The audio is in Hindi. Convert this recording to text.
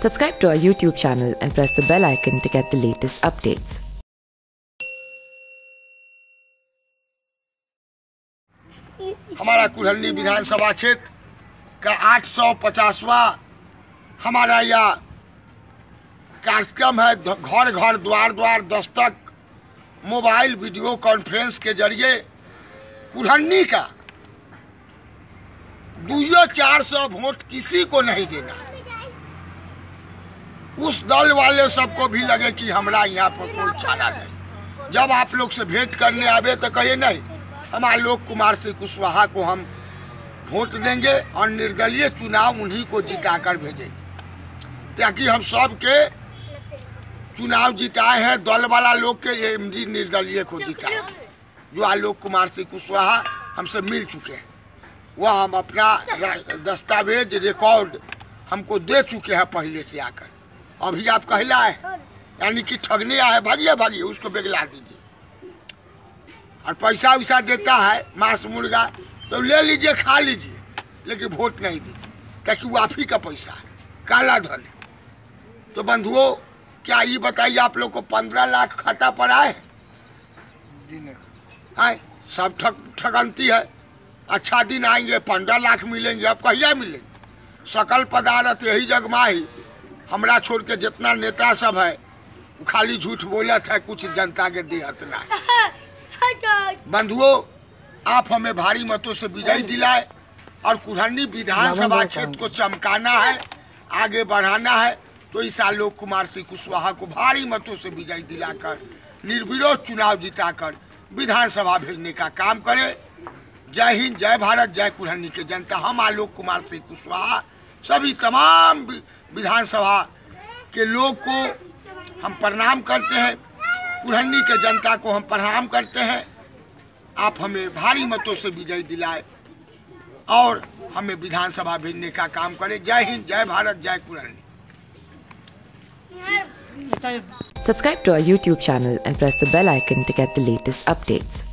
Subscribe to our YouTube channel and press the bell icon to get the latest updates. हमारा कुल्हनी विधानसभा क्षेत्र का आठ सौ पचासवा हमारा यह कार्यक्रम है घर घर द्वार द्वार दस्तक, मोबाइल वीडियो कॉन्फ्रेंस के ज़रिए कुल्हनी का दुइयो चार सौ वोट किसी को नहीं देना उस दल वाले सबको भी लगे कि हमरा यहाँ पर कोई चारा नहीं। जब आप लोग से भेंट करने आवे तो कहे नहीं हम आलोक कुमार सिंह कुशवाहा को हम वोट देंगे और निर्दलीय चुनाव उन्हीं को जिताकर भेजेंगे। ताकि हम सब के चुनाव जिताए हैं, दल वाला लोग के एमडी निर्दलीय को जिताए। जो आलोक कुमार सिंह कुशवाहा हमसे मिल चुके हैं, वह हम अपना दस्तावेज़ रिकॉर्ड हमको दे चुके हैं पहले से आकर। अभी आप कहला है। यानी कि ठगने आए भागिए भागिए उसको बेगला दीजिए। और पैसा वैसा देता है मांस मुर्गा तो ले लीजिए खा लीजिए लेकिन वोट नहीं दीजिए ताकि वो आप ही का पैसा है काला धन है। तो बंधुओं क्या ये बताइए आप लोग को पंद्रह लाख खाता पर आए आए सब ठग ठगंती है। अच्छा दिन आएँगे पंद्रह लाख मिलेंगे अब कहिया मिलेंगे? सकल पदार्थ यही जगमाही हमरा छोड़ के जितना नेता सब है खाली झूठ बोलत है कुछ जनता के देहत ना। बंधुओं आप हमें भारी मतों से विजय दिलाए और कुल्हनी विधानसभा क्षेत्र को चमकाना है आगे बढ़ाना है तो इस आलोक कुमार सिंह कुशवाहा को भारी मतों से विजय दिलाकर निर्विरोध चुनाव जिताकर विधानसभा भेजने का काम करें। जय हिंद जय भारत जय कुल्हनी के जनता। हम आलोक कुमार सिंह कुशवाहा सभी तमाम विधानसभा के लोग को हम प्रणाम करते हैं। कुल्हनी के जनता को हम प्रणाम करते हैं। आप हमें भारी मतों से विजय दिलाए और हमें विधानसभा भेजने का काम करें। जय हिंद, जय भारत, जय कुल्हनी Subscribe to our YouTube channel and press the bell icon to get the latest updates.